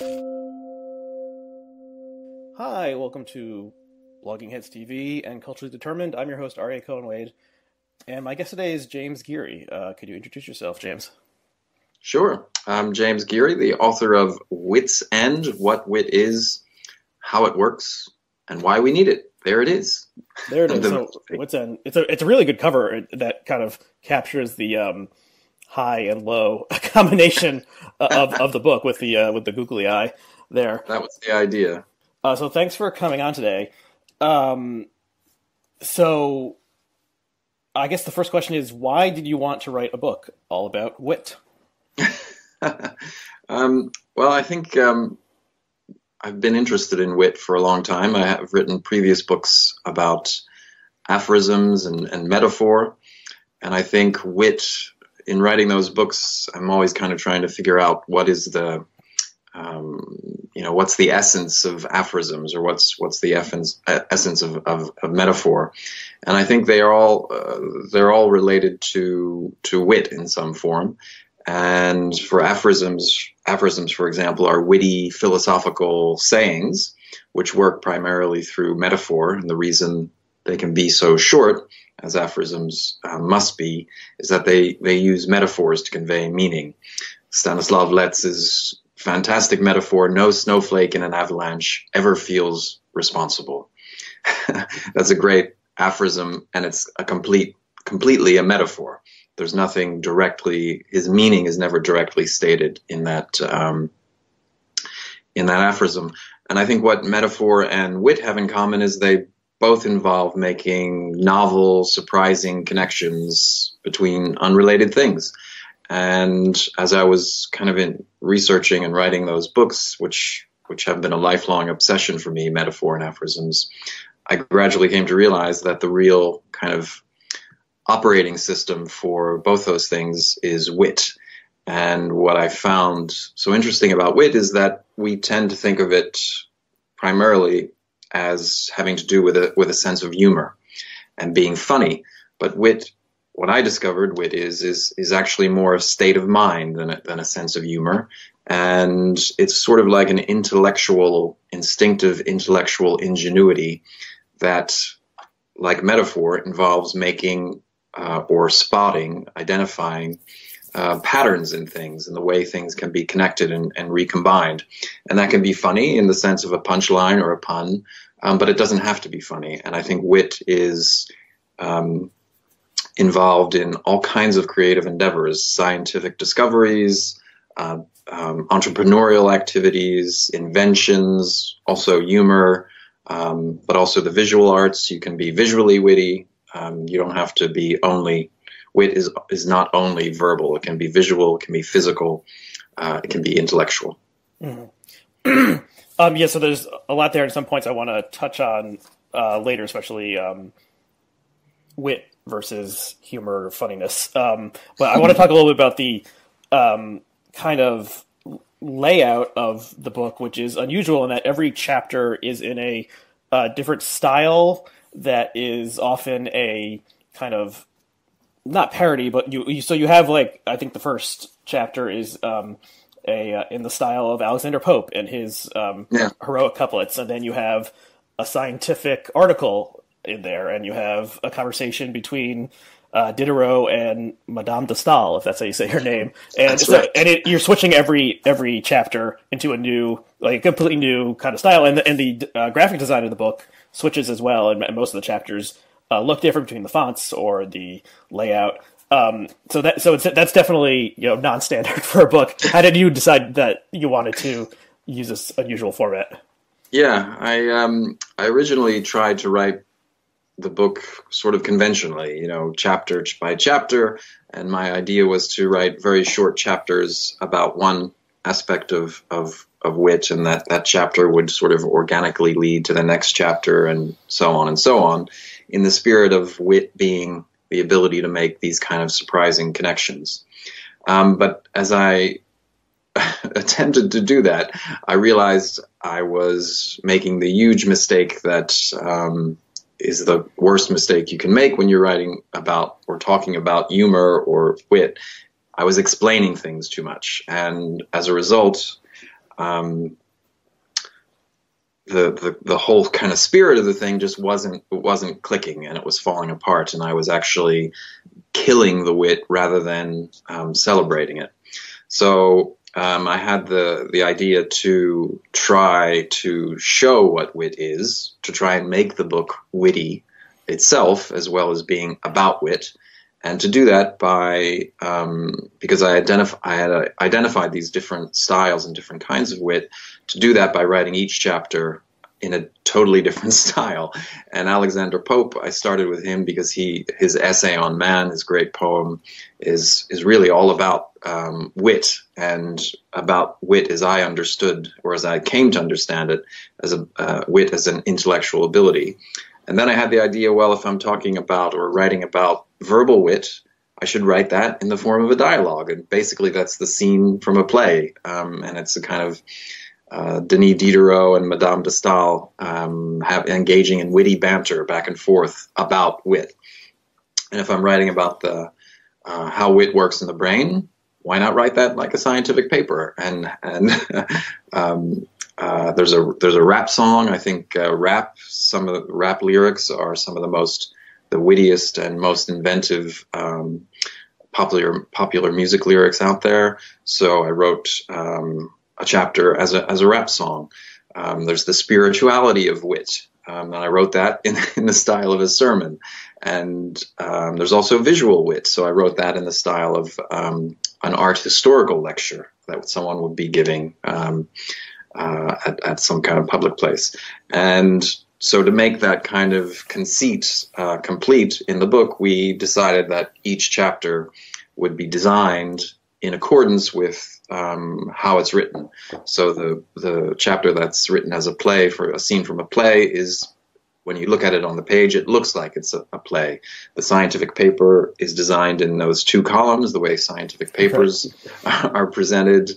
Hi, welcome to Bloggingheads TV and Culturally Determined. I'm your host, Aryeh Cohen Wade, and my guest today is James Geary. Uh, could you introduce yourself, James? Sure. I'm James Geary, the author of Wit's End What Wit Is, How It Works, and Why We Need It. There it is. There it is. so, Wit's End. It's a, it's a really good cover that kind of captures the. Um, high and low combination of, of the book with the uh, with the googly eye there. That was the idea. Uh, so thanks for coming on today. Um, so I guess the first question is why did you want to write a book all about wit? um, well, I think um, I've been interested in wit for a long time. I have written previous books about aphorisms and, and metaphor, and I think wit. In writing those books, I'm always kind of trying to figure out what is the um, you know what's the essence of aphorisms or what's what's the essence essence of, of, of metaphor. And i think they are all uh, they're all related to to wit in some form. And for aphorisms aphorisms for example are witty philosophical sayings which work primarily through metaphor. And the reason they can be so short as aphorisms uh, must be is that they they use metaphors to convey meaning Stanislav Lec's fantastic metaphor. No snowflake in an avalanche ever feels responsible. That's a great aphorism, and it's a complete, completely a metaphor. There's nothing directly. His meaning is never directly stated in that um, in that aphorism. And I think what metaphor and wit have in common is they both involve making novel, surprising connections between unrelated things. And as I was kind of in researching and writing those books, which which have been a lifelong obsession for me, metaphor and aphorisms, I gradually came to realize that the real kind of operating system for both those things is wit. And what I found so interesting about wit is that we tend to think of it primarily as having to do with a with a sense of humor and being funny. But wit what I discovered wit is is is actually more a state of mind than a, than a sense of humor, and it's sort of like an intellectual, instinctive intellectual ingenuity that, like metaphor, involves making uh, or spotting, identifying uh, patterns in things and the way things can be connected and, and, recombined. And that can be funny in the sense of a punchline or a pun, um, but it doesn't have to be funny. And I think wit is um, involved in all kinds of creative endeavors, scientific discoveries, uh, um, entrepreneurial activities, inventions, also humor, um, but also the visual arts. You can be visually witty. Um, you don't have to be only wit is is not only verbal. It can be visual. It can be physical. Uh, it can be intellectual. Mm-hmm. Um, yeah. So there's a lot there, and some points I want to touch on uh, later, especially um, wit versus humor or funniness. Um, but I want to talk a little bit about the um, kind of layout of the book, which is unusual in that every chapter is in a uh, different style that is often a kind of not parody, but you, you so you have like I think the first chapter is um, a uh, in the style of Alexander Pope and his um, yeah. heroic couplets, and then you have a scientific article in there, and you have a conversation between uh, Diderot and Madame de Stael, if that's how you say her name, and so, right. and it, you're switching every every chapter into a new, like a completely new kind of style, and the, and the uh, graphic design of the book switches as well, and, and most of the chapters uh, look different between the fonts or the layout. Um, so that so that's definitely you know non-standard for a book. How did you decide that you wanted to use this unusual format? Yeah, I um, I originally tried to write the book sort of conventionally, you know, chapter by chapter. And my idea was to write very short chapters about one aspect of, of, of wit, and that, that chapter would sort of organically lead to the next chapter, and so on and so on, in the spirit of wit being the ability to make these kind of surprising connections. Um, but as I attempted to do that, I realized I was making the huge mistake that um, is the worst mistake you can make when you're writing about or talking about humor or wit. I was explaining things too much, and as a result, um, the, the the whole kind of spirit of the thing just wasn't wasn't clicking and it was falling apart and I was actually killing the wit rather than um, celebrating it. So um, I had the the idea to try to show what wit is, to try and make the book witty itself as well as being about wit, and to do that by um, because I I had uh, identified these different styles and different kinds of wit. To do that by writing each chapter in a totally different style. And Alexander Pope, I started with him because he his essay on man, his great poem, is is really all about um, wit and about wit as I understood or as I came to understand it as a uh, wit as an intellectual ability. And then I had the idea, well, if I'm talking about or writing about verbal wit, I should write that in the form of a dialogue. And basically, that's the scene from a play. Um, and it's a kind of uh, Denis Diderot and Madame de Stael um, have engaging in witty banter back and forth about wit. And if I'm writing about the uh, how wit works in the brain, why not write that like a scientific paper? And and um, uh, there's a there's a rap song. I think uh, rap some of the rap lyrics are some of the most the wittiest and most inventive um, popular popular music lyrics out there. So I wrote um, a chapter as a as a rap song. Um, there's the spirituality of wit, um, and I wrote that in, in the style of a sermon. And um, there's also visual wit, so I wrote that in the style of um, an art historical lecture that someone would be giving um, uh, at, at, some kind of public place. And so to make that kind of conceit uh, complete in the book, we decided that each chapter would be designed in accordance with um, how it's written. So the the chapter that's written as a play for a scene from a play is when you look at it on the page, it looks like it's a, a play. The scientific paper is designed in those two columns, the way scientific papers are presented.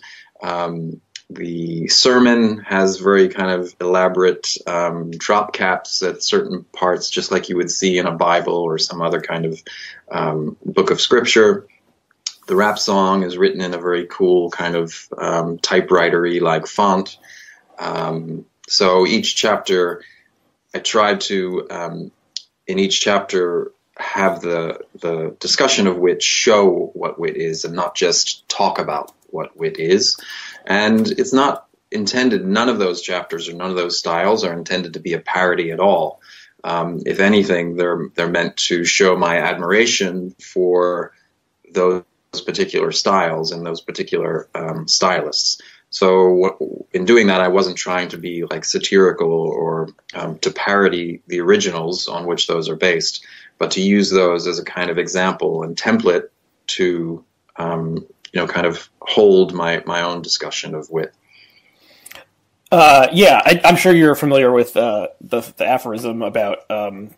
Um, the sermon has very kind of elaborate um, drop caps at certain parts, just like you would see in a Bible or some other kind of um, book of scripture the rap song is written in a very cool kind of um, typewritery like font. Um, so each chapter, I tried to um, in each chapter have the the discussion of wit show what wit is and not just talk about what wit is. And it's not intended. None of those chapters or none of those styles are intended to be a parody at all. Um, if anything, they're they're meant to show my admiration for those particular styles and those particular um, stylists. So in doing that, I wasn't trying to be like satirical or um, to parody the originals on which those are based, but to use those as a kind of example and template to um, you know kind of hold my my own discussion of wit. Uh, yeah, I, am sure you're familiar with uh, the, the aphorism about um,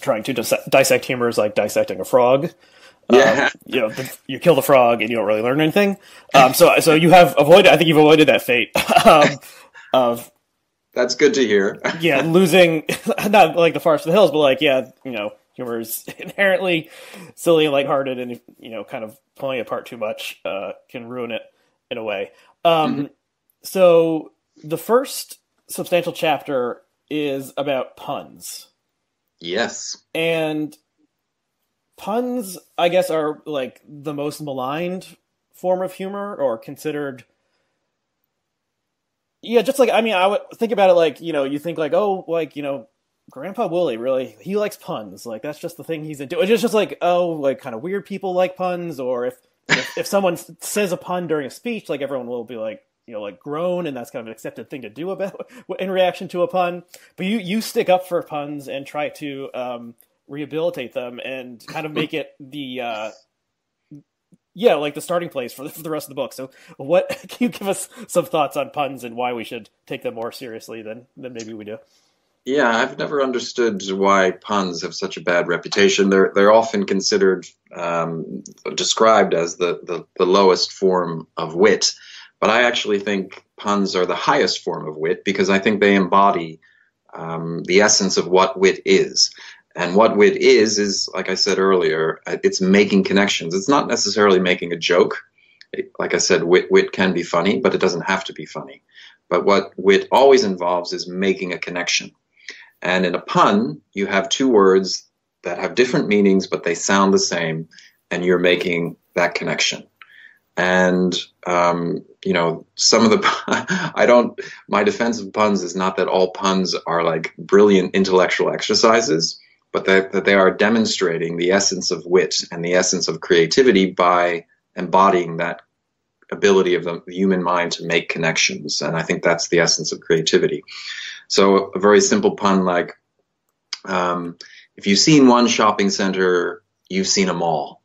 trying to dis- dissect humor is like dissecting a frog. Yeah. Um, you know, the, you kill the frog and you don't really learn anything. Um, so, so you have avoided. I think you've avoided that fate um, of. That's good to hear. yeah, losing not like the forest of the hills, but like yeah, you know, humor is inherently silly and lighthearted, and you know, kind of pulling apart too much uh, can ruin it in a way. Um, mm-hmm. So the first substantial chapter is about puns. Yes. And puns, I guess, are like the most maligned form of humor or considered. Yeah, just like I mean, I would think about it like you know, you think like, oh, like you know, Grandpa Willie really he likes puns. Like that's just the thing he's into. It's just like oh, like kind of weird people like puns, or if if, if someone says a pun during a speech, like everyone will be like you know like groan, and that's kind of an accepted thing to do about in reaction to a pun. But you you stick up for puns and try to um, rehabilitate them and kind of make it the uh, yeah, like the starting place for the, for the rest of the book. So, what can you give us some thoughts on puns and why we should take them more seriously than than maybe we do? Yeah, I've never understood why puns have such a bad reputation. They're they're often considered um, described as the, the the lowest form of wit, but I actually think puns are the highest form of wit because I think they embody um, the essence of what wit is. And what wit is, is, like I said earlier, uh, it's making connections. It's not necessarily making a joke. Like I said, wit, wit can be funny, but it doesn't have to be funny. But what wit always involves is making a connection. And in a pun, you have two words that have different meanings, but they sound the same, and you're making that connection. And, um, you know, some of the, I don't, my defense of puns is not that all puns are like brilliant intellectual exercises, but that, that they are demonstrating the essence of wit and the essence of creativity by embodying that ability of the human mind to make connections. And I think that's the essence of creativity. So a very simple pun like, um, if you've seen one shopping center, you've seen a mall.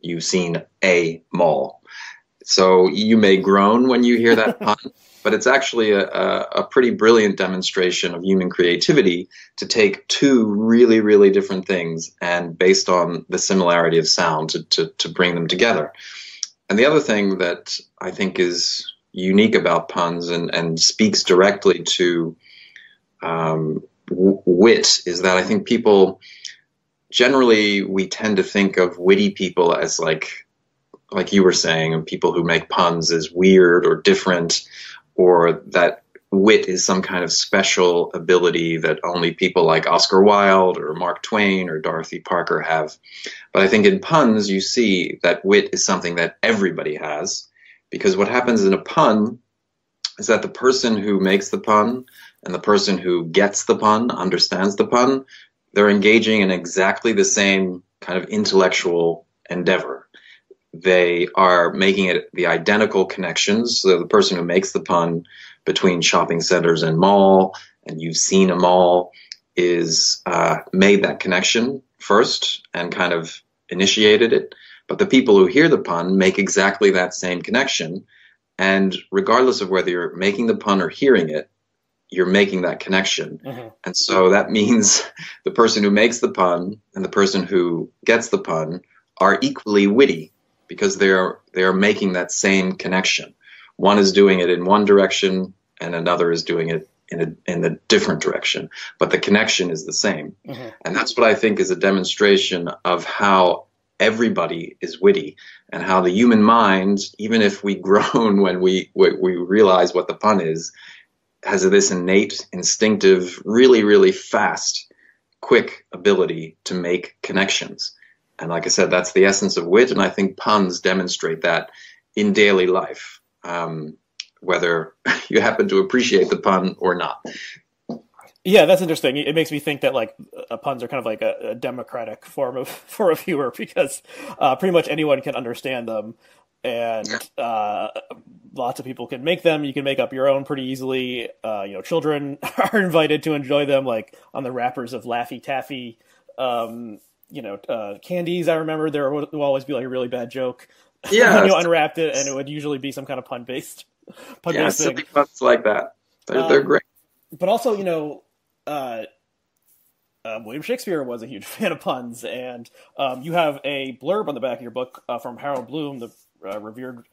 You've seen a mall. So you may groan when you hear that pun, but it's actually a, a, a, pretty brilliant demonstration of human creativity to take two really, really different things and based on the similarity of sound to, to, to bring them together. And the other thing that I think is unique about puns and, and speaks directly to um, wit is that I think people generally we tend to think of witty people as like like you were saying, and people who make puns as weird or different, or that wit is some kind of special ability that only people like Oscar Wilde or Mark Twain or Dorothy Parker have. But I think in puns, you see that wit is something that everybody has, because what happens in a pun is that the person who makes the pun and the person who gets the pun, understands the pun, they're engaging in exactly the same kind of intellectual endeavor. They are making it the identical connections. So the person who makes the pun between shopping centers and mall, and you've seen a mall, is uh, made that connection first and kind of initiated it. But the people who hear the pun make exactly that same connection. And regardless of whether you're making the pun or hearing it, you're making that connection. Mm-hmm. And so that means the person who makes the pun and the person who gets the pun are equally witty because they're they're making that same connection. One is doing it in one direction and another is doing it in a in a different direction, but the connection is the same. Mm-hmm. And that's what I think is a demonstration of how everybody is witty and how the human mind, even if we groan when we, we, realize what the pun is, has this innate, instinctive, really, really fast, quick ability to make connections. And like I said, that's the essence of wit, and I think puns demonstrate that in daily life, um, whether you happen to appreciate the pun or not. Yeah, that's interesting. It makes me think that like uh, puns are kind of like a, a democratic form of for a viewer because uh, pretty much anyone can understand them and uh, lots of people can make them. You can make up your own pretty easily. Uh, you know, children are invited to enjoy them, like on the wrappers of Laffy Taffy. Um, you know, uh, candies. I remember there will always be like a really bad joke. Yeah, you unwrapped it, and it would usually be some kind of pun based. Pun yeah, silly puns like that. They're, um, they're great. But also, you know, uh, uh, William Shakespeare was a huge fan of puns, and um, you have a blurb on the back of your book uh, from Harold Bloom, the uh, revered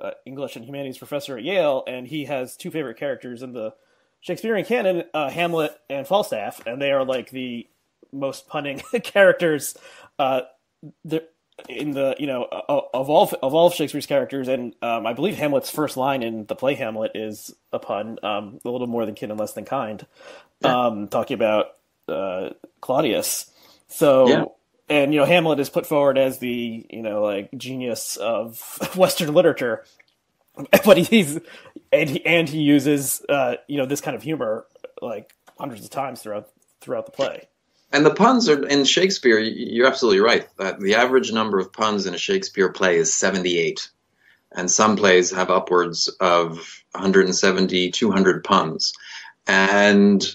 uh, English and humanities professor at Yale, and he has two favorite characters in the Shakespearean canon: uh, Hamlet and Falstaff, and they are like the most punning characters. Uh, in the you know of all of all of Shakespeare's characters, and um, I believe Hamlet's first line in the play Hamlet is a pun, um, a little more than kin and less than kind, um, talking about uh, Claudius. So yeah and you know Hamlet is put forward as the you know like genius of Western literature, but he's and he and he uses uh, you know this kind of humor like hundreds of times throughout throughout the play. And the puns are in Shakespeare. You're absolutely right. The average number of puns in a Shakespeare play is 78, and some plays have upwards of 170, 200 puns. And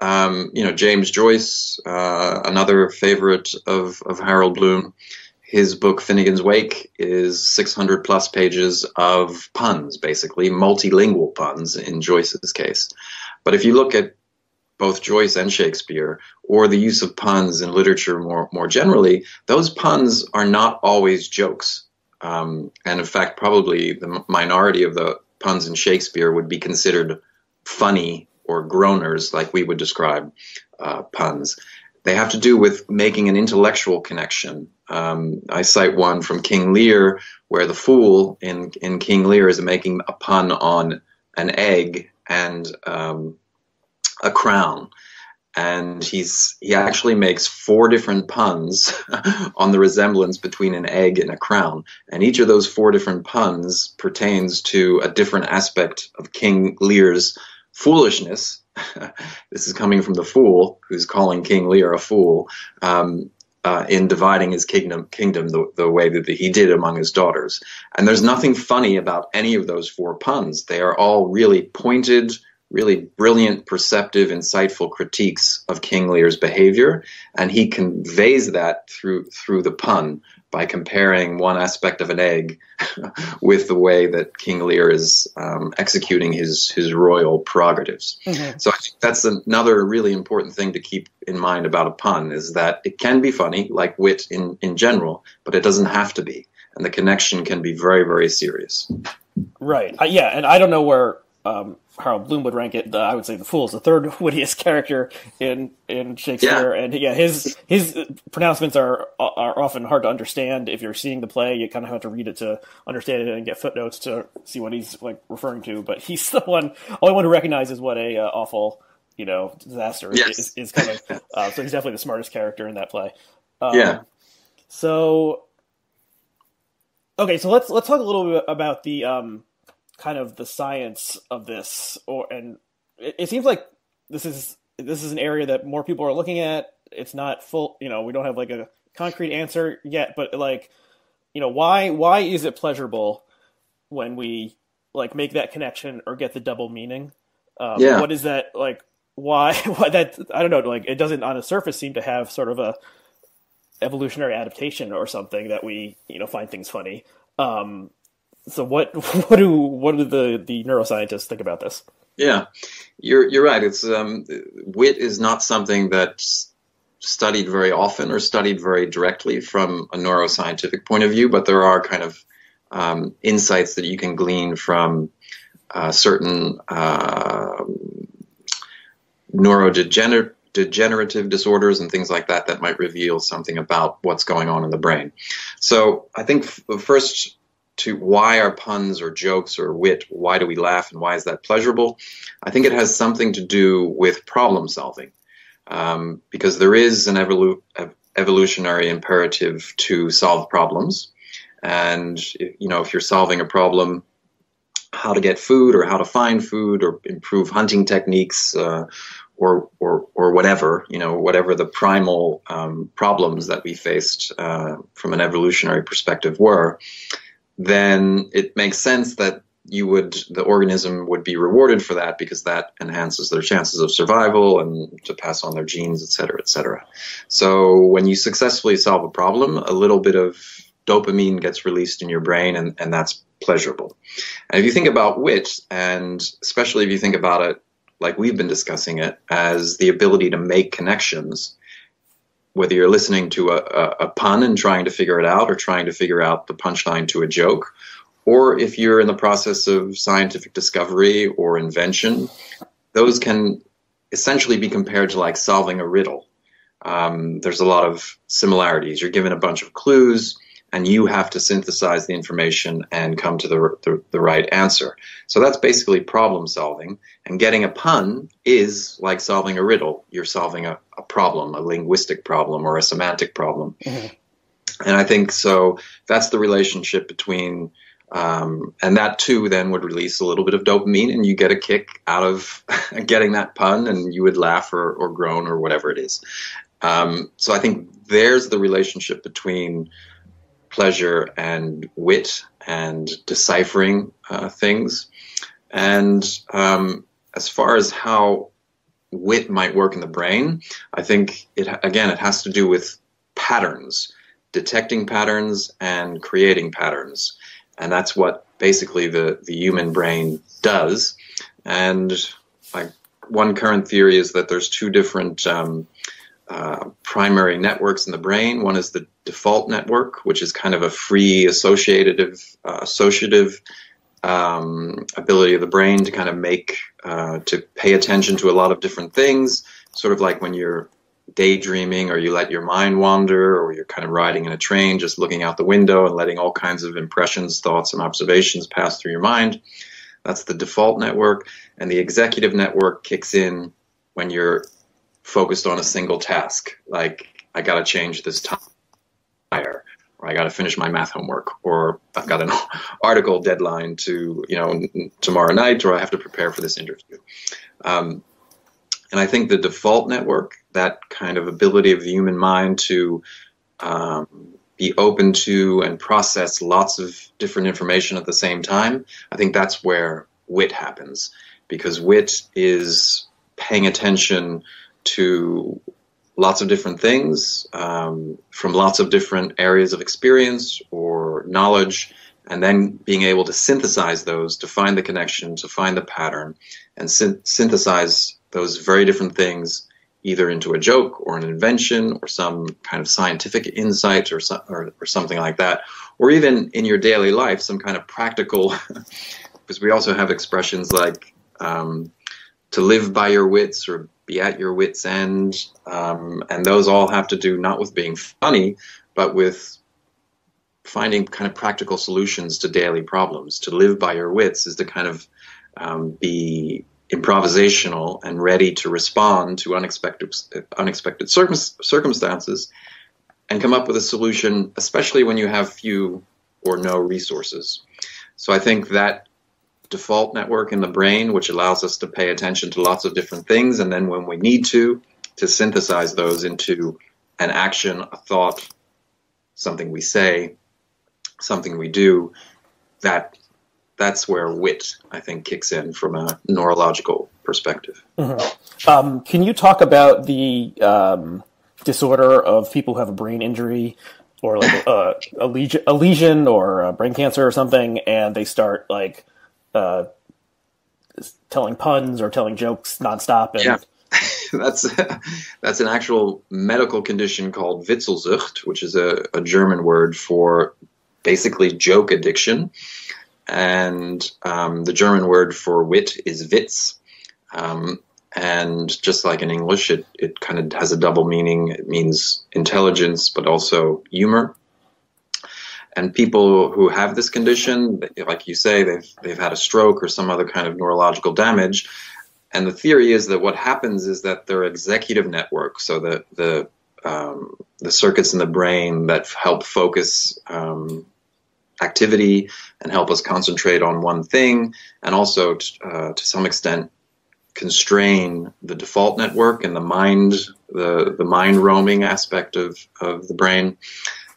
um, you know, James Joyce, uh, another favorite of, of Harold Bloom, his book Finnegans Wake is 600 plus pages of puns, basically multilingual puns in Joyce's case. But if you look at both Joyce and Shakespeare, or the use of puns in literature more more generally, those puns are not always jokes. Um, and in fact, probably the minority of the puns in Shakespeare would be considered funny or groaners, like we would describe uh, puns. They have to do with making an intellectual connection. Um, I cite one from King Lear, where the fool in in King Lear is making a pun on an egg and um, a crown and he's he actually makes four different puns on the resemblance between an egg and a crown and each of those four different puns pertains to a different aspect of king lear's foolishness this is coming from the fool who's calling king lear a fool um, uh, in dividing his kingdom, kingdom the, the way that he did among his daughters. And there's nothing funny about any of those four puns. They are all really pointed, really brilliant, perceptive, insightful critiques of King Lear's behavior, and he conveys that through through the pun by comparing one aspect of an egg with the way that King Lear is um, executing his his royal prerogatives. Mm-hmm. So I think that's another really important thing to keep in mind about a pun is that it can be funny, like wit in in general, but it doesn't have to be, and the connection can be very very serious. Right. Uh, yeah, and I don't know where um, Harold Bloom would rank it. The, I would say the fool is the third wittiest character in in Shakespeare, yeah. and yeah, his his pronouncements are are often hard to understand. If you're seeing the play, you kind of have to read it to understand it and get footnotes to see what he's like referring to. But he's the one, only one who recognizes what a uh, awful you know disaster yes. is, is coming. uh, so he's definitely the smartest character in that play. Um, yeah. So okay, so let's let's talk a little bit about the um kind of the science of this, or and it, it seems like this is this is an area that more people are looking at. It's not full, you know, we don't have like a concrete answer yet, but like, you know, why why is it pleasurable when we like make that connection or get the double meaning? Um, yeah. What is that like? Why? Why that? I don't know. Like, it doesn't on the surface seem to have sort of a evolutionary adaptation or something that we you know find things funny. Um, so what what do what do the the neuroscientists think about this? Yeah, you're you're right. It's um, wit is not something that's studied very often or studied very directly from a neuroscientific point of view, but there are kind of um, insights that you can glean from uh, certain uh, neurodegenerative disorders and things like that that might reveal something about what's going on in the brain. So I think f- first to why are puns or jokes or wit, why do we laugh and why is that pleasurable? I think it has something to do with problem solving. Um, because there is an evolu- evolutionary imperative to solve problems. And, you know, if you're solving a problem, how to get food or how to find food or improve hunting techniques uh, or, or, or whatever, you know, whatever the primal um, problems that we faced uh, from an evolutionary perspective were, then it makes sense that you would the organism would be rewarded for that because that enhances their chances of survival and to pass on their genes, et cetera, et cetera. So when you successfully solve a problem, a little bit of dopamine gets released in your brain, and, and that's pleasurable. And if you think about wit, and especially if you think about it like we've been discussing it, as the ability to make connections, whether you're listening to a, a, pun and trying to figure it out or trying to figure out the punchline to a joke, or if you're in the process of scientific discovery or invention, those can essentially be compared to like solving a riddle. Um, there's a lot of similarities. You're given a bunch of clues, and you have to synthesize the information and come to the, the, the, right answer. So that's basically problem solving. And getting a pun is like solving a riddle. You're solving a, a problem, a linguistic problem or a semantic problem. Mm-hmm. And I think so that's the relationship between, um, and that too then would release a little bit of dopamine and you get a kick out of getting that pun and you would laugh or, or groan or whatever it is. Um, so I think there's the relationship between pleasure and wit and deciphering uh, things. And um, as far as how wit might work in the brain, I think it again it has to do with patterns, detecting patterns and creating patterns, and that's what basically the the human brain does. And like one current theory is that there's two different um, uh, primary networks in the brain. One is the default network, which is kind of a free associative, uh, associative um, ability of the brain to kind of make, uh, to pay attention to a lot of different things. Sort of like when you're daydreaming or you let your mind wander or you're kind of riding in a train just looking out the window and letting all kinds of impressions thoughts and observations pass through your mind that's the default network and the executive network kicks in when you're focused on a single task like i got to change this tire or i got to finish my math homework or i've got an article deadline to you know tomorrow night or i have to prepare for this interview um, and I think the default network, that kind of ability of the human mind to um, be open to and process lots of different information at the same time, I think that's where wit happens. Because wit is paying attention to lots of different things um, from lots of different areas of experience or knowledge, and then being able to synthesize those to find the connection, to find the pattern, and synthesize those very different things either into a joke or an invention or some kind of scientific insight or, or, or something like that, or even in your daily life, some kind of practical, because we also have expressions like um, to live by your wits or be at your wits' end. Um, and those all have to do not with being funny, but with finding kind of practical solutions to daily problems. To live by your wits is to kind of um, be improvisational and ready to respond to unexpected unexpected circum- circumstances and come up with a solution, especially when you have few or no resources. So I think that default network in the brain, which allows us to pay attention to lots of different things, and then when we need to, to synthesize those into an action, a thought, something we say, something we do, that that's where wit, I think, kicks in from a neurological perspective. Mm-hmm. Um, can you talk about the um, disorder of people who have a brain injury or like a, a, lesion, a lesion or a brain cancer or something, and they start like uh, telling puns or telling jokes nonstop? And... Yeah. that's that's an actual medical condition called Witzelsucht, which is a, a German word for basically joke addiction and um, the German word for wit is Witz. Um, and just like in English, it, it kind of has a double meaning. It means intelligence, but also humor. And people who have this condition, like you say, they've, they've had a stroke or some other kind of neurological damage. And the theory is that what happens is that their executive network, so the, the, um, the circuits in the brain that help focus um, activity and help us concentrate on one thing, and also uh, to some extent constrain the default network and the mind, the, the mind roaming aspect of, of the brain,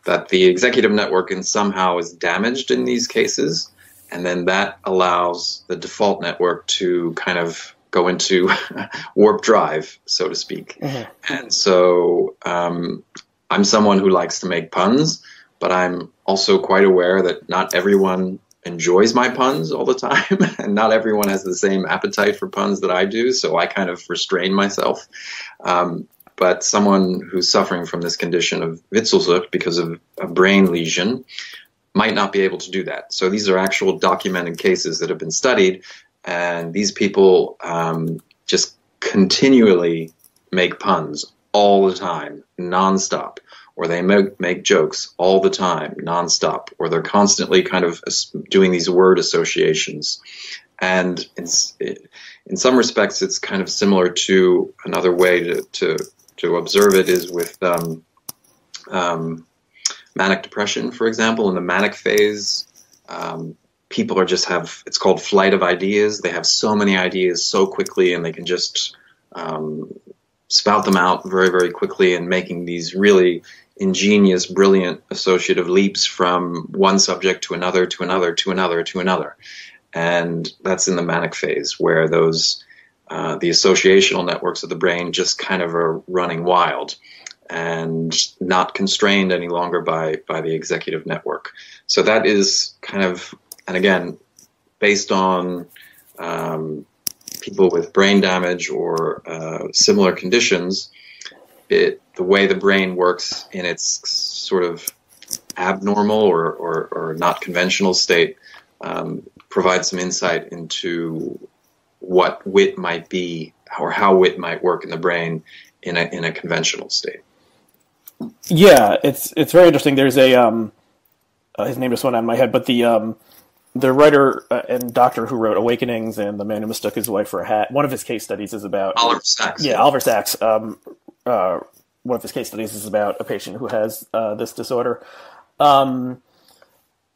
that the executive network in somehow is damaged in these cases. And then that allows the default network to kind of go into warp drive, so to speak. Mm-hmm. And so um, I'm someone who likes to make puns but I'm also quite aware that not everyone enjoys my puns all the time, and not everyone has the same appetite for puns that I do. So I kind of restrain myself. Um, but someone who's suffering from this condition of Witzelsucht because of a brain lesion might not be able to do that. So these are actual documented cases that have been studied, and these people um, just continually make puns all the time, nonstop or they make, make jokes all the time, nonstop, or they're constantly kind of doing these word associations. And in, in some respects, it's kind of similar to another way to, to, to observe it is with um, um, manic depression, for example. In the manic phase, um, people are just have it's called flight of ideas. They have so many ideas so quickly, and they can just um, spout them out very, very quickly, and making these really ingenious, brilliant associative leaps from one subject to another, to another, to another, to another. And that's in the manic phase where those, uh, the associational networks of the brain just kind of are running wild and not constrained any longer by, by the executive network. So that is kind of, and again, based on um, people with brain damage or uh, similar conditions, it the way the brain works in its sort of abnormal or, or, or not conventional state um, provides some insight into what wit might be or how wit might work in the brain in a in a conventional state. Yeah, it's it's very interesting. There's a um, uh, his name just went out of my head, but the um, the writer uh, and doctor who wrote Awakenings and the man who mistook his wife for a hat. One of his case studies is about Oliver Sacks. Yeah, Oliver Sacks. Um, uh, one of his case studies is about a patient who has uh, this disorder. Um,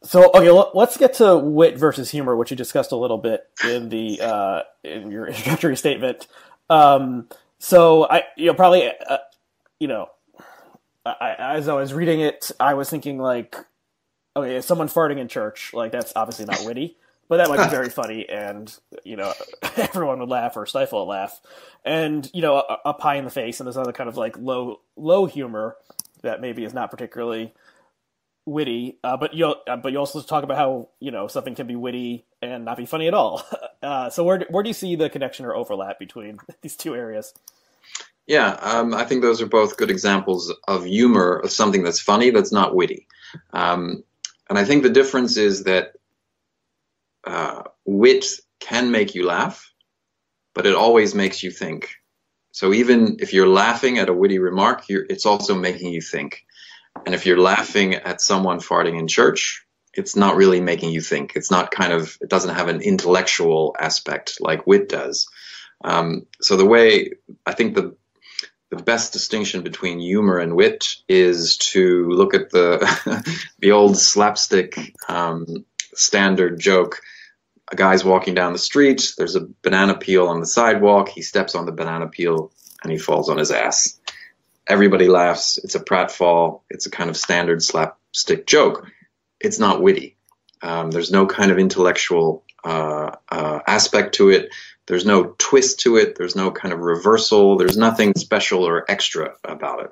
so okay, let's get to wit versus humor, which you discussed a little bit in the uh, in your introductory statement. Um, so I, you know, probably, uh, you know, I, as I was reading it, I was thinking like, okay, someone farting in church, like that's obviously not witty, but that might be very funny, and you know, everyone would laugh or stifle a laugh, and you know, a, a pie in the face, and this other kind of like low low humor that maybe is not particularly witty, uh, but you uh, but you also talk about how you know something can be witty and not be funny at all. Uh, so where where do you see the connection or overlap between these two areas? Yeah, um, I think those are both good examples of humor of something that's funny that's not witty, um, and I think the difference is that uh, wit can make you laugh, but it always makes you think. So even if you're laughing at a witty remark, it's also making you think. And if you're laughing at someone farting in church, it's not really making you think. It's not kind of, it doesn't have an intellectual aspect like wit does. Um, so the way I think the the best distinction between humor and wit is to look at the the old slapstick um, standard joke. A guy's walking down the street. There's a banana peel on the sidewalk. He steps on the banana peel and he falls on his ass everybody laughs. It's a pratfall. It's a kind of standard slapstick joke. It's not witty. Um, there's no kind of intellectual uh, uh, aspect to it. There's no twist to it. There's no kind of reversal. There's nothing special or extra about it.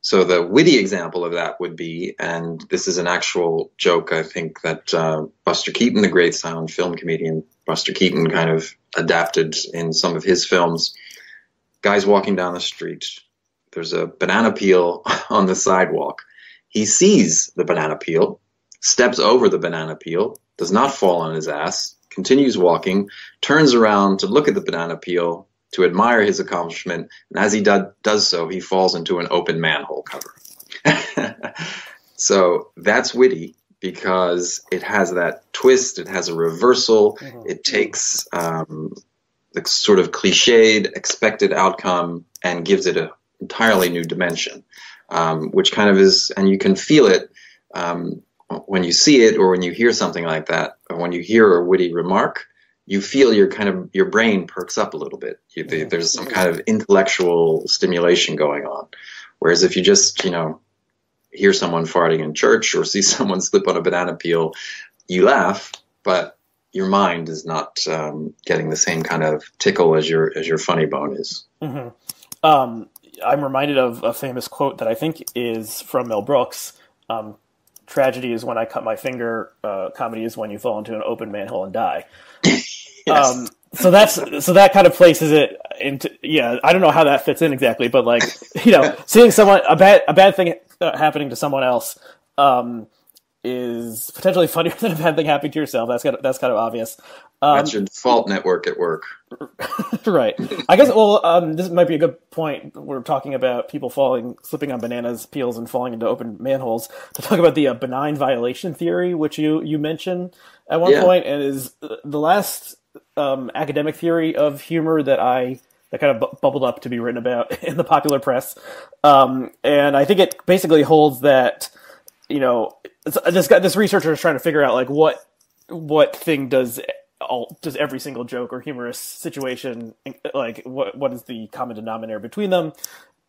So the witty example of that would be, and this is an actual joke, I think that uh, Buster Keaton, the great silent film comedian, Buster Keaton kind of adapted in some of his films guy's walking down the street. There's a banana peel on the sidewalk. He sees the banana peel, steps over the banana peel, does not fall on his ass, continues walking, turns around to look at the banana peel to admire his accomplishment, and as he do- does so, he falls into an open manhole cover. so that's witty because it has that twist, it has a reversal, mm-hmm. it takes um, the sort of cliched expected outcome and gives it an entirely new dimension, um, which kind of is, and you can feel it um, when you see it or when you hear something like that, or when you hear a witty remark. You feel your kind of your brain perks up a little bit. You, there's some kind of intellectual stimulation going on. Whereas if you just you know hear someone farting in church or see someone slip on a banana peel, you laugh, but your mind is not um, getting the same kind of tickle as your as your funny bone is. Mm-hmm. Um, I'm reminded of a famous quote that I think is from Mel Brooks. Um, Tragedy is when I cut my finger. Uh, comedy is when you fall into an open manhole and die. yes. Um, so that's so that kind of places it into yeah. I don't know how that fits in exactly, but like you know, seeing someone a bad a bad thing uh, happening to someone else. Um, is potentially funnier than a bad thing happening to yourself. That's kind of, that's kind of obvious. Um, that's your default network at work. right. I guess. Well, um, this might be a good point. We're talking about people falling, slipping on bananas peels and falling into open manholes. To talk about the uh, benign violation theory, which you you mentioned at one yeah. point, and is the last um, academic theory of humor that I that kind of bu- bubbled up to be written about in the popular press. Um, and I think it basically holds that you know this guy, this researcher is trying to figure out like what what thing does all does every single joke or humorous situation like what what is the common denominator between them?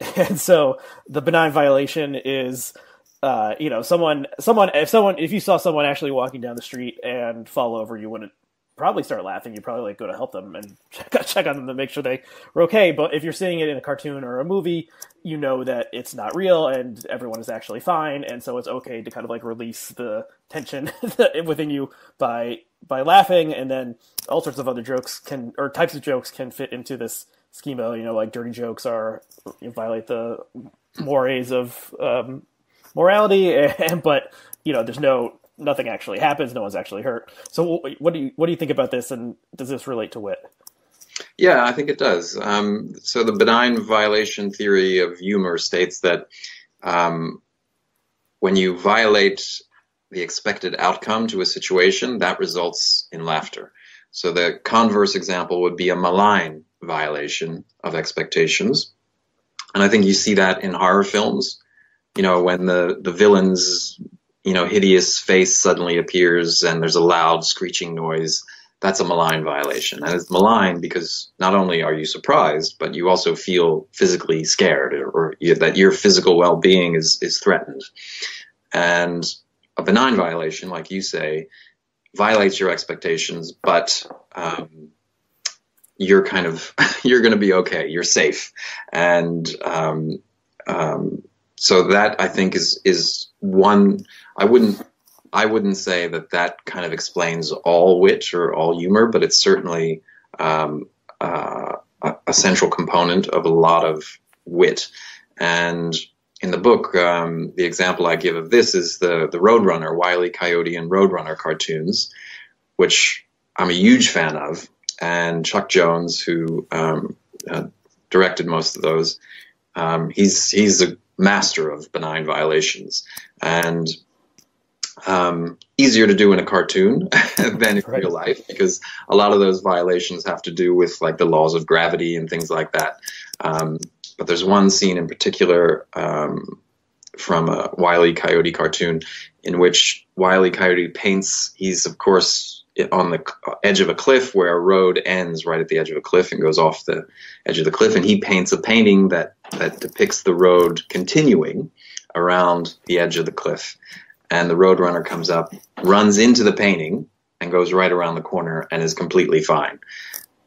And so the benign violation is uh, you know someone someone if someone if you saw someone actually walking down the street and fall over you wouldn't probably start laughing. You'd probably like go to help them and check, check on them to make sure they were okay. But if you're seeing it in a cartoon or a movie, you know that it's not real and everyone is actually fine, and so it's okay to kind of like release the tension within you by by laughing, and then all sorts of other jokes can or types of jokes can fit into this schema. You know, like dirty jokes are you violate the mores of um, morality, and, but you know, there's no nothing actually happens. No one's actually hurt. So what do you what do you think about this, and does this relate to wit? Yeah, I think it does. Um, so the benign violation theory of humor states that um, when you violate the expected outcome to a situation, that results in laughter. So the converse example would be a malign violation of expectations. And I think you see that in horror films, you know, when the, the villain's, you know, hideous face suddenly appears and there's a loud screeching noise that's a malign violation. And it's malign because not only are you surprised, but you also feel physically scared or, or you, that your physical well being is, is threatened. And a benign violation, like you say, violates your expectations, but um, you're kind of you're going to be okay. You're safe, and um, um, so that I think is is one. I wouldn't I wouldn't say that that kind of explains all wit or all humor, but it's certainly um, uh, a central component of a lot of wit. And in the book, um, the example I give of this is the the Roadrunner, Wile E. Coyote, and Roadrunner cartoons, which I'm a huge fan of. And Chuck Jones, who um, uh, directed most of those, um, he's he's a master of benign violations, and um, easier to do in a cartoon than in right. real life because a lot of those violations have to do with like the laws of gravity and things like that. Um, but there's one scene in particular um, from a Wile E. Coyote cartoon in which Wile E. Coyote paints. He's of course on the edge of a cliff where a road ends right at the edge of a cliff and goes off the edge of the cliff, and he paints a painting that that depicts the road continuing around the edge of the cliff and the roadrunner comes up, runs into the painting, and goes right around the corner and is completely fine.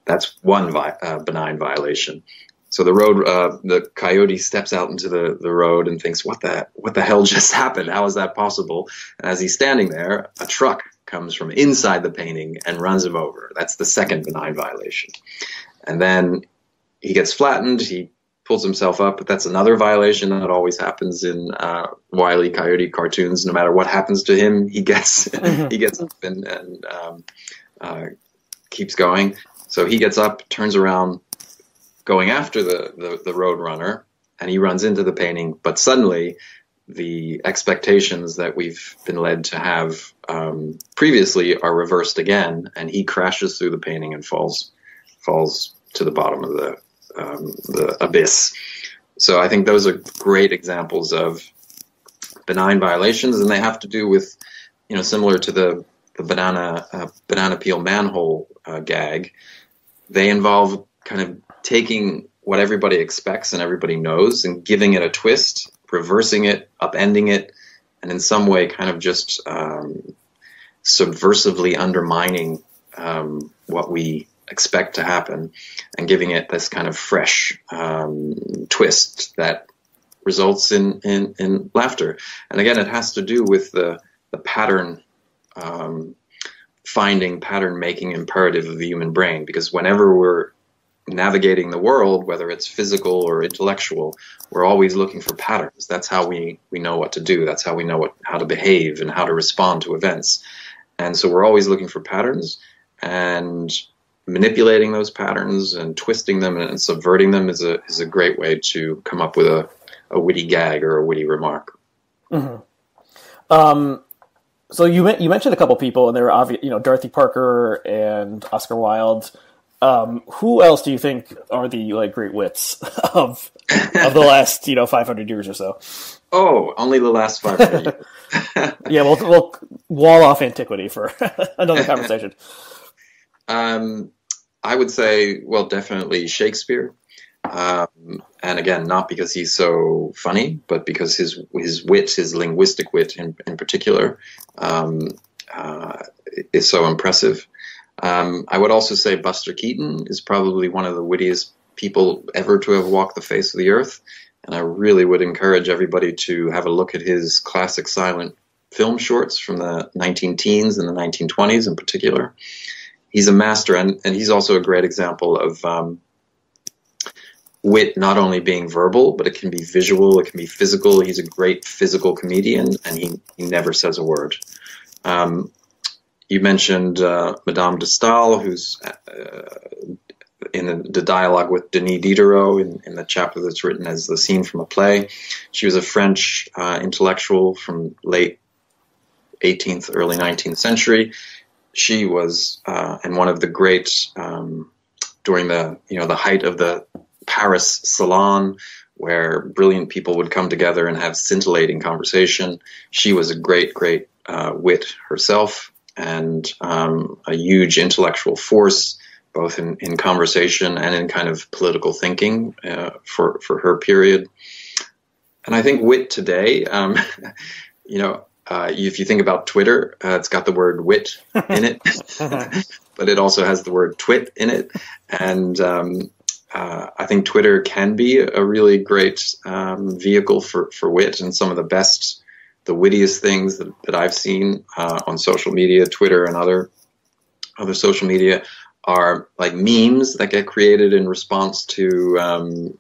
That's one vi- uh, benign violation. So the road, uh, the coyote steps out into the, the road and thinks, "What the what the hell just happened? How is that possible?" And as he's standing there, a truck comes from inside the painting and runs him over. That's the second benign violation. And then he gets flattened. He pulls himself up, but that's another violation that always happens in uh, Wile E. Coyote cartoons. No matter what happens to him, he gets mm-hmm. he gets up and, and um, uh, keeps going. So he gets up, turns around, going after the, the, the road runner, and he runs into the painting. But suddenly, the expectations that we've been led to have um, previously are reversed again, and he crashes through the painting and falls falls to the bottom of the um, the abyss. So I think those are great examples of benign violations, and they have to do with, you know, similar to the the banana uh, banana peel manhole uh, gag. They involve kind of taking what everybody expects and everybody knows and giving it a twist, reversing it, upending it, and in some way, kind of just um, subversively undermining um, what we expect to happen and giving it this kind of fresh um, twist that results in, in, in, laughter. And again, it has to do with the, the pattern um, finding, pattern making imperative of the human brain. Because whenever we're navigating the world, whether it's physical or intellectual, we're always looking for patterns. That's how we, we know what to do. That's how we know what, how to behave and how to respond to events. And so we're always looking for patterns. And manipulating those patterns and twisting them and subverting them is a is a great way to come up with a, a witty gag or a witty remark. Mm-hmm. Um, so you you mentioned a couple people, and they were obvious. You know, Dorothy Parker and Oscar Wilde. Um, who else do you think are the like great wits of of the last you know 500 years or so? Oh, only the last 500 years. yeah, we'll we'll wall off antiquity for another conversation. Um, I would say, well, definitely Shakespeare. Um, and again, not because he's so funny, but because his his wit, his linguistic wit in, in particular, um, uh, is so impressive. Um, I would also say Buster Keaton is probably one of the wittiest people ever to have walked the face of the earth. And I really would encourage everybody to have a look at his classic silent film shorts from the 19 teens and the 1920s in particular he's a master, and, and he's also a great example of um, wit not only being verbal, but it can be visual, it can be physical. He's a great physical comedian, and he, he never says a word. Um, you mentioned uh, Madame de Stael, who's uh, in the, the dialogue with Denis Diderot in, in, the chapter that's written as the scene from a play. She was a French uh, intellectual from late 18th, early 19th century. She was, uh, and one of the great um, during the you know the height of the Paris Salon, where brilliant people would come together and have scintillating conversation. She was a great, great uh, wit herself and um, a huge intellectual force, both in, in conversation and in kind of political thinking uh, for for her period. And I think wit today, um, you know, uh, if you think about Twitter, uh, it's got the word wit in it, but it also has the word twit in it. And um, uh, I think Twitter can be a really great um, vehicle for, for wit and some of the best, the wittiest things that, that I've seen uh, on social media, Twitter and other other social media are like memes that get created in response to um,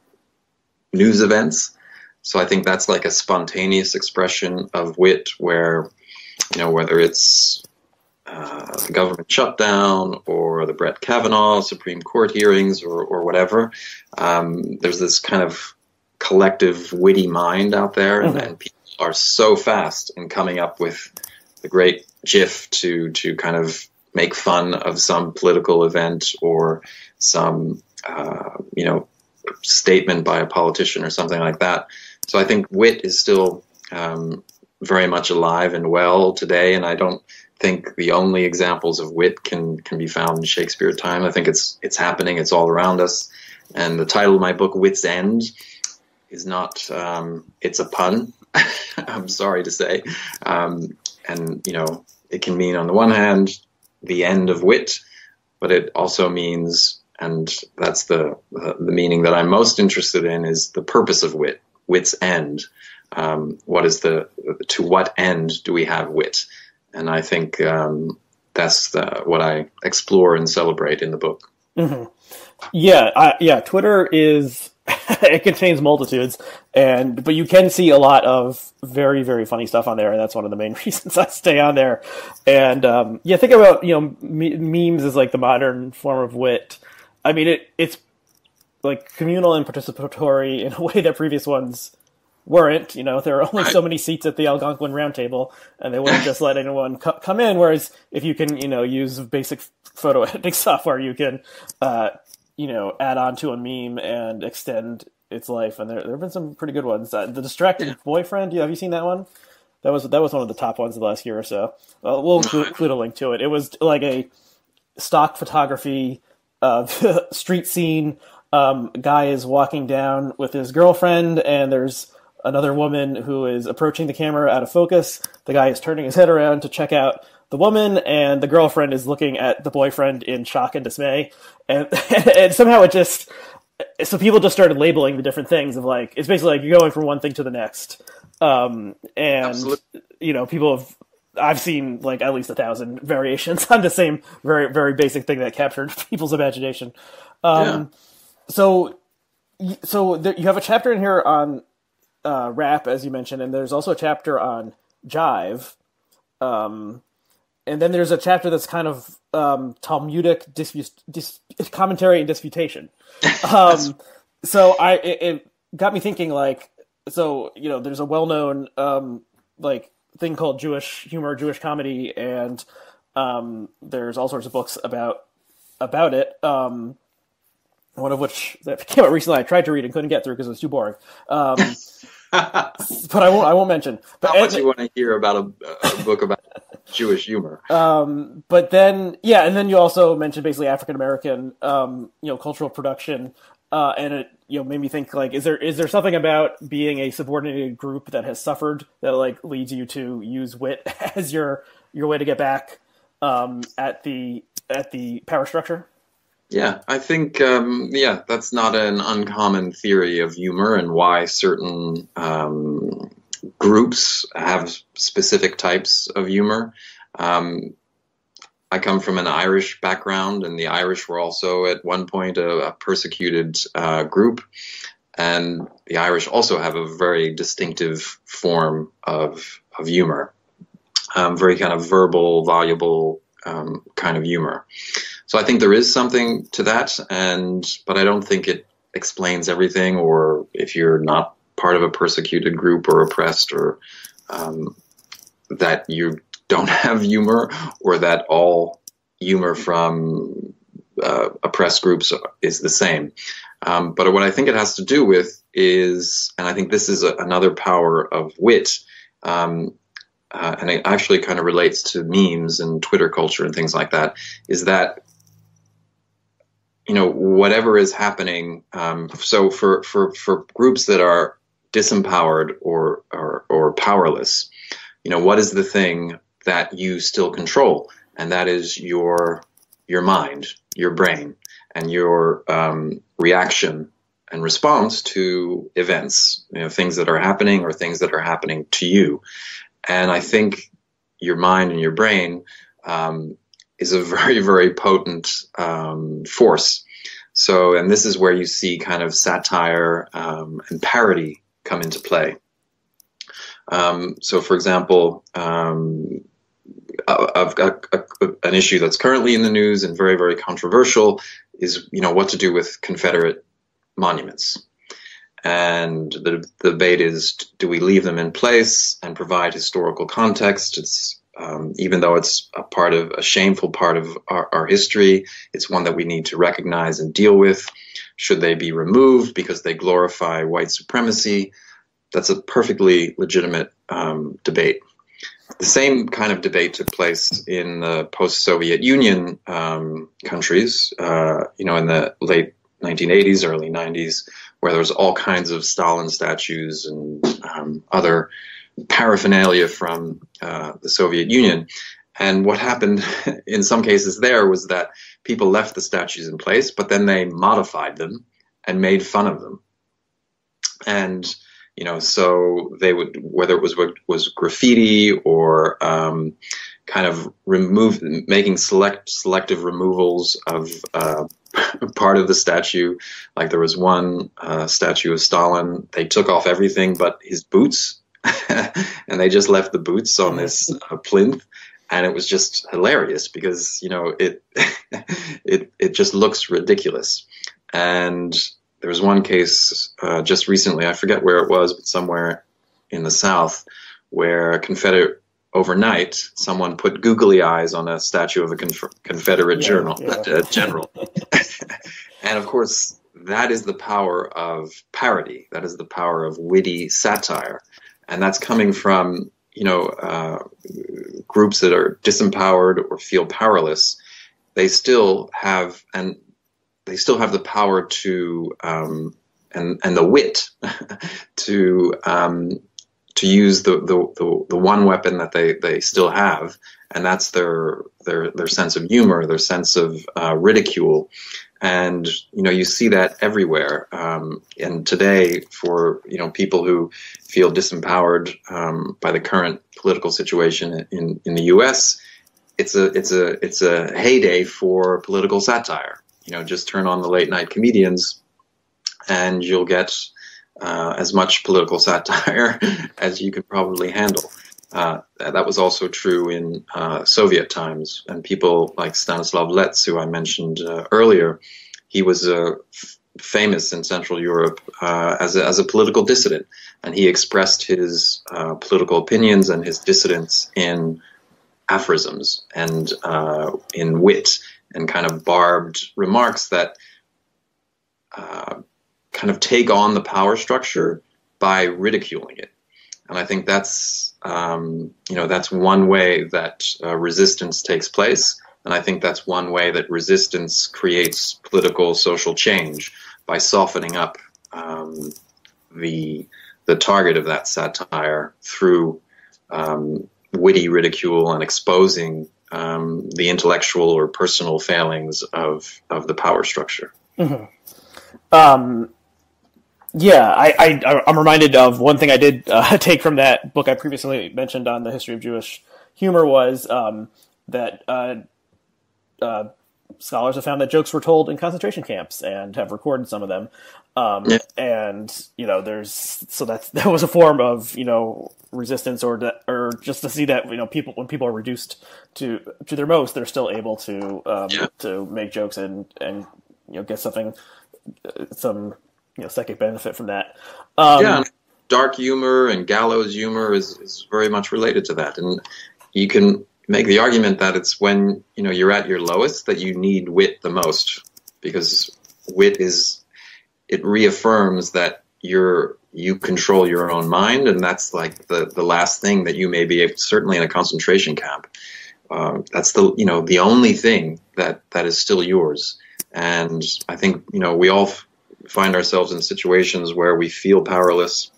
news events. So I think that's like a spontaneous expression of wit where, you know, whether it's uh, the government shutdown or the Brett Kavanaugh Supreme Court hearings or, or whatever, um, there's this kind of collective witty mind out there, mm-hmm. and, and people are so fast in coming up with the great GIF to to kind of make fun of some political event or some uh, you know statement by a politician or something like that. So I think wit is still um, very much alive and well today, and I don't think the only examples of wit can can be found in Shakespeare time. I think it's it's happening. It's all around us. And the title of my book, Wit's End, is not. Um, it's a pun. I'm sorry to say, um, and you know it can mean on the one hand the end of wit, but it also means, and that's the the meaning that I'm most interested in is the purpose of wit wit's end. Um, what is the to what end do we have wit? And I think um, that's the, what I explore and celebrate in the book. Mm-hmm. Yeah, I, yeah. Twitter is it contains multitudes, and but you can see a lot of very very funny stuff on there, and that's one of the main reasons I stay on there. And um, yeah, think about you know memes is like the modern form of wit. I mean, it it's like communal and participatory in a way that previous ones weren't. You know, there are only so many seats at the Algonquin Round Table, and they wouldn't just let anyone co- come in. Whereas if you can, you know, use basic photo editing software, you can, uh, you know, add on to a meme and extend its life. And there, there have been some pretty good ones. Uh, the distracted yeah. boyfriend. Have you seen that one? That was that was one of the top ones of the last year or so. Uh, we'll include, include a link to it. It was like a stock photography of street scene um, guy is walking down with his girlfriend, and there's another woman who is approaching the camera out of focus. The guy is turning his head around to check out the woman, and the girlfriend is looking at the boyfriend in shock and dismay. And, and somehow it just so people just started labeling the different things of like it's basically like you're going from one thing to the next. Um, and Absolutely. you know people have I've seen like at least a thousand variations on the same very very basic thing that captured people's imagination. Um, yeah so so there, you have a chapter in here on uh, rap, as you mentioned, and there's also a chapter on jive. Um, and then there's a chapter that's kind of um, Talmudic dis- dis- commentary and disputation. Um, so I it, it, got me thinking like so you know there's a well known um, like thing called Jewish humor, Jewish comedy, and um, there's all sorts of books about about it. Um, one of which that came out recently. I tried to read and couldn't get through because it was too boring. Um, but I won't. I won't mention. But How much you want to hear about a, a book about Jewish humor? Um, but then, yeah, and then you also mentioned basically African American, um, you know, cultural production, uh, and it you know made me think like, is there is there something about being a subordinated group that has suffered that like leads you to use wit as your your way to get back um, at the at the power structure? Yeah, I think um, yeah, that's not an uncommon theory of humor and why certain um, groups have specific types of humor. Um, I come from an Irish background, and the Irish were also at one point a, a persecuted uh, group, and the Irish also have a very distinctive form of of humor, um, very kind of verbal, voluble um, kind of humor. so I think there is something to that, and but I don't think it explains everything. Or if you're not part of a persecuted group or oppressed, or um, that you don't have humor, or that all humor from uh, oppressed groups is the same. Um, but what I think it has to do with is, and I think this is a, another power of wit, um, uh, and it actually kind of relates to memes and Twitter culture and things like that, is that you know whatever is happening. Um, so for for for groups that are disempowered or, or or powerless, you know what is the thing that you still control, and that is your your mind, your brain, and your um, reaction and response to events, you know, things that are happening or things that are happening to you. And I think your mind and your brain um, is a very, very potent um, force. So, and this is where you see kind of satire um, and parody come into play. Um, so, for example, um, I've got a, a, an issue that's currently in the news and very, very controversial is, you know, what to do with Confederate monuments. And the, the debate is, do we leave them in place and provide historical context? It's um, even though it's a part of a shameful part of our, our, history, it's one that we need to recognize and deal with. Should they be removed because they glorify white supremacy? That's a perfectly legitimate um, debate. The same kind of debate took place in the post-Soviet Union um, countries, uh, you know, in the late 1980s, early 90s, where there was all kinds of Stalin statues and um, other paraphernalia from uh, the Soviet Union. And what happened in some cases there was that people left the statues in place, but then they modified them and made fun of them. And you know, so they would whether it was was graffiti or um, kind of remove making select selective removals of uh, part of the statue. Like there was one uh, statue of Stalin, they took off everything but his boots, and they just left the boots on this uh, plinth. And it was just hilarious because you know it it it just looks ridiculous. And there was one case uh, just recently, I forget where it was, but somewhere in the South, where a Confederate overnight, someone put googly eyes on a statue of a conf- Confederate yeah, journal, yeah. Uh, general. and of course, that is the power of parody. That is the power of witty satire. And that's coming from, you know, uh, groups that are disempowered or feel powerless. They still have, and they still have the power to, um, and, and the wit to um, to use the, the, the, the, one weapon that they, they still have, and that's their, their, their sense of humor, their sense of uh, ridicule. And, you know, you see that everywhere. Um, and today, for, you know, people who feel disempowered um, by the current political situation in, in the U.S., it's a, it's, a, it's a heyday for political satire. You know, just turn on the late night comedians and you'll get uh, as much political satire as you could probably handle. Uh, that was also true in uh, Soviet times, and people like Stanislav Lec, who I mentioned uh, earlier, he was uh, f- famous in Central Europe uh, as a, as a political dissident, and he expressed his political opinions and his dissidence in aphorisms and in wit and kind of barbed remarks that kind of take on the power structure by ridiculing it. And I think that's um, you know that's one way that uh, resistance takes place, and I think that's one way that resistance creates political social change by softening up um, the the target of that satire through um, witty ridicule and exposing um, the intellectual or personal failings of of the power structure. Mm-hmm. Yeah, I, I am reminded of one thing I did uh, take from that book I previously mentioned on the history of Jewish humor was um, that uh, uh, scholars have found that jokes were told in concentration camps and have recorded some of them. Um, yeah. And you know, there's so that's that was a form of you know resistance or or just to see that you know people when people are reduced to to their most, they're still able to um, yeah. to make jokes and and you know get something some you know psychic benefit from that. Um, yeah, dark humor and gallows humor is is very much related to that, and you can make the argument that it's when you know you're at your lowest that you need wit the most because wit is it reaffirms that you're you control your own mind and that's like the the last thing that you may be certainly in a concentration camp. Um, that's the you know the only thing that that is still yours. And i think you know we all find ourselves in situations where we feel powerless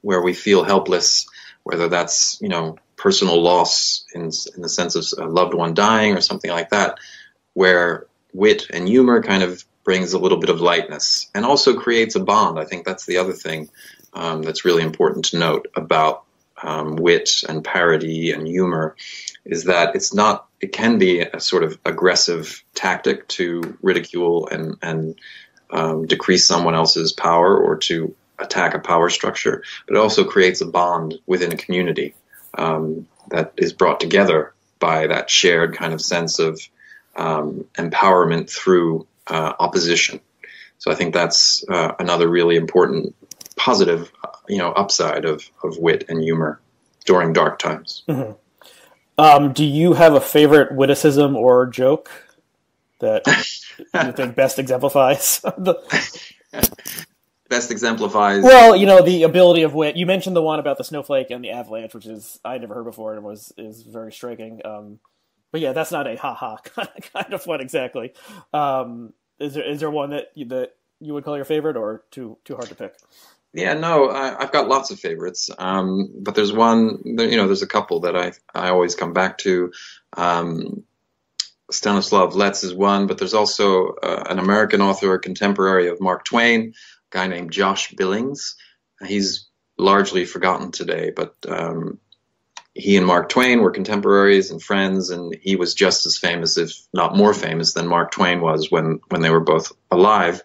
where we feel helpless whether that's you know personal loss in, in the sense of a loved one dying or something like that, where wit and humor kind of brings a little bit of lightness and also creates a bond. I think that's the other thing um, that's really important to note about um, wit and parody and humor is that it's not, it can be a sort of aggressive tactic to ridicule and, and um, decrease someone else's power or to attack a power structure, but it also creates a bond within a community um, that is brought together by that shared kind of sense of um, empowerment through uh, opposition. So I think that's uh, another really important positive, you know, upside of, of wit and humor during dark times. Mm-hmm. Um, do you have a favorite witticism or joke that you think best exemplifies the best exemplifies. Well, you know the ability of wit. You mentioned the one about the snowflake and the avalanche, which is I never heard before and was is very striking. Um, but yeah, that's not a ha ha kind of one exactly. Um, is there is there one that you, that you would call your favorite, or too too hard to pick? Yeah, no, I, have got lots of favorites, um, but there's one. You know, there's a couple that I I always come back to. Um, Stanislav Lec is one, but there's also uh, an American author, a contemporary of Mark Twain, a guy named Josh Billings. He's largely forgotten today, but um, he and Mark Twain were contemporaries and friends, and he was just as famous, if not more famous, than Mark Twain was when when they were both alive.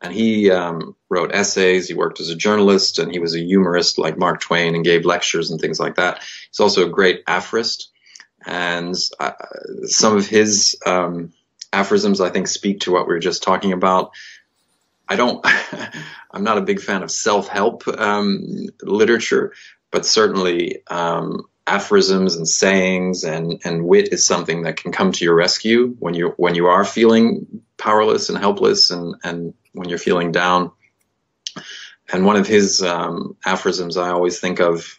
And he um, wrote essays. He worked as a journalist, and he was a humorist like Mark Twain, and gave lectures and things like that. He's also a great aphorist, and uh, some of his um, aphorisms, I think, speak to what we were just talking about. I don't, I'm not a big fan of self-help um, literature, but certainly um, aphorisms and sayings and, and wit is something that can come to your rescue when you when you are feeling powerless and helpless and, and when you're feeling down. And one of his um, aphorisms I always think of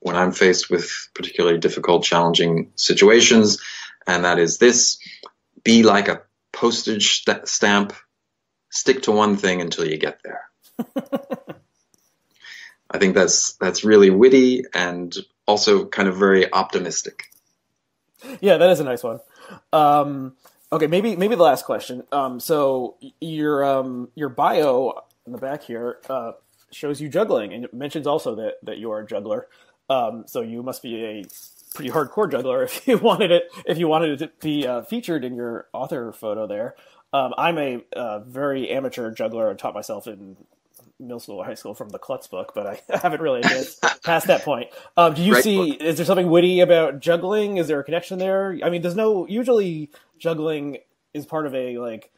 when I'm faced with particularly difficult, challenging situations, and that is this: be like a postage st- stamp stick to one thing until you get there. I think that's that's really witty and also kind of very optimistic. Yeah, that is a nice one. Um, okay, maybe maybe the last question. Um, so your um, your bio in the back here uh, shows you juggling, and it mentions also that that you are a juggler. Um, so you must be a pretty hardcore juggler if you wanted it if you wanted it to be uh, featured in your author photo there. Um, I'm a uh, very amateur juggler. I taught myself in middle school or high school from the Klutz book, but I haven't really past that point. Um, do you see? Book. Is there something witty about juggling? Is there a connection there? I mean, there's no usually juggling is part of a like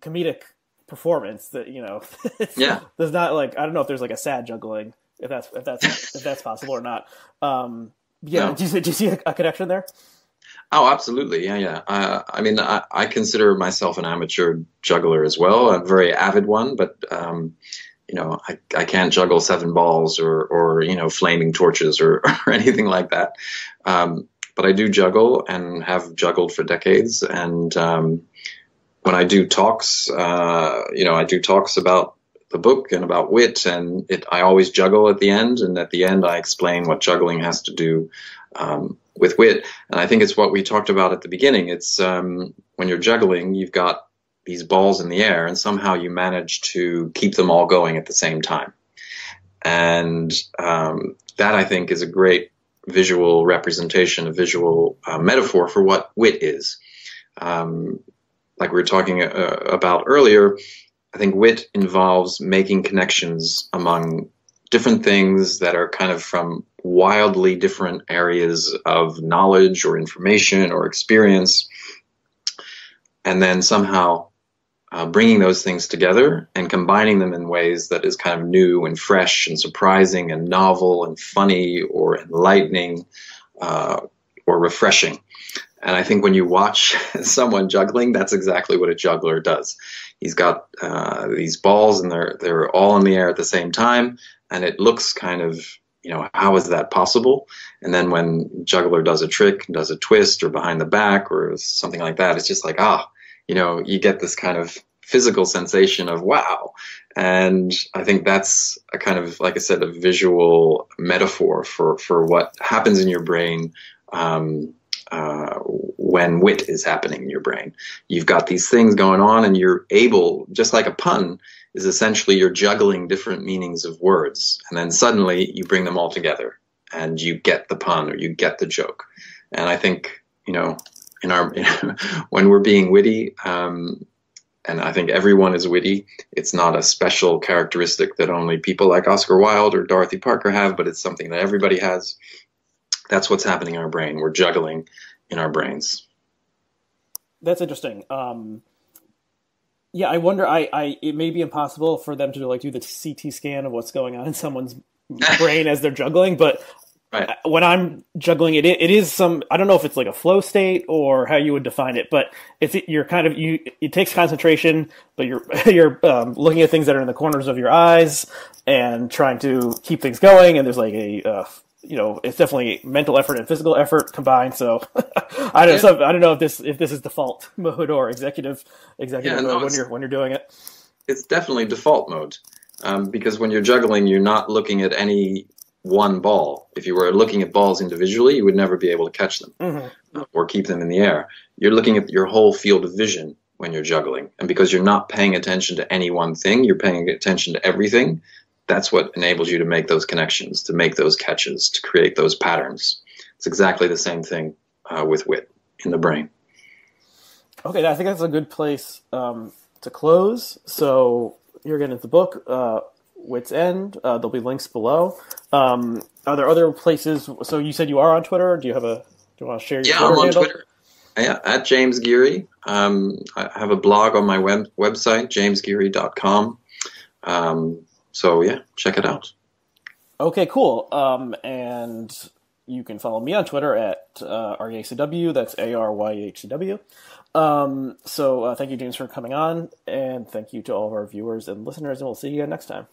comedic performance that you know. yeah. There's not like I don't know if there's like a sad juggling if that's if that's if that's possible or not. Um, yeah. No. Do, you, do you see a, a connection there? Oh, absolutely. Yeah, yeah. Uh, I mean, I, I, consider myself an amateur juggler as well, a very avid one, but, um, you know, I, I can't juggle seven balls or, or you know, flaming torches or, or anything like that. Um, but I do juggle and have juggled for decades. And um, when I do talks, uh, you know, I do talks about the book and about wit, and it, I always juggle at the end. And at the end, I explain what juggling has to do um, with wit. And I think it's what we talked about at the beginning. It's um, when you're juggling, you've got these balls in the air, and somehow you manage to keep them all going at the same time. And um, that I think is a great visual representation, a visual uh, metaphor for what wit is. Um, like we were talking uh, about earlier, I think wit involves making connections among different things that are kind of from wildly different areas of knowledge or information or experience, and then somehow uh, bringing those things together and combining them in ways that is kind of new and fresh and surprising and novel and funny or enlightening uh, or refreshing. And I think when you watch someone juggling, that's exactly what a juggler does. He's got uh, these balls and they're they're all in the air at the same time, and it looks kind of you know how is that possible? And then when juggler does a trick, does a twist or behind the back or something like that, it's just like ah, you know, you get this kind of physical sensation of wow. And I think that's a kind of, like I said, a visual metaphor for, for what happens in your brain um, uh, when wit is happening in your brain. You've got these things going on, and you're able, just like a pun, is essentially you're juggling different meanings of words, and then suddenly you bring them all together, and you get the pun or you get the joke. And I think you know, in our when we're being witty. Um, and I think everyone is witty. It's not a special characteristic that only people like Oscar Wilde or Dorothy Parker have, but it's something that everybody has that's what's happening in our brain. We're juggling in our brains. That's interesting. Um, yeah, I wonder. I, I, it may be impossible for them to like do the CT scan of what's going on in someone's brain as they're juggling, but right. when I'm juggling it, it is some. I don't know if it's like a flow state or how you would define it, but it's you're kind of you. It takes concentration, but you're you're um, looking at things that are in the corners of your eyes and trying to keep things going. And there's like a uh, you know, it's definitely mental effort and physical effort combined. So I don't, yeah. so, I don't know if this if this is default mode or executive executive yeah, no, mode when you're when you're doing it. It's definitely default mode um, because when you're juggling, you're not looking at any one ball. If you were looking at balls individually, you would never be able to catch them mm-hmm. uh, or keep them in the air. You're looking at your whole field of vision when you're juggling, and because you're not paying attention to any one thing, you're paying attention to everything that's what enables you to make those connections, to make those catches, to create those patterns. It's exactly the same thing uh, with wit in the brain. Okay, I think that's a good place um, to close. So you're getting the book, uh, Wit's End. Uh, there'll be links below. Um, are there other places? So you said you are on Twitter. Do you have a? Do you want to share your yeah, Twitter I'm on handle? Twitter. Yeah, at James Geary. Um, I have a blog on my web, website, jamesgeary.com. Um, so yeah, check it out. Okay, cool. Um, and you can follow me on Twitter at uh, RYHCW. That's A R Y H C W. Um, so uh, thank you, James, for coming on, and thank you to all of our viewers and listeners, and we'll see you next time.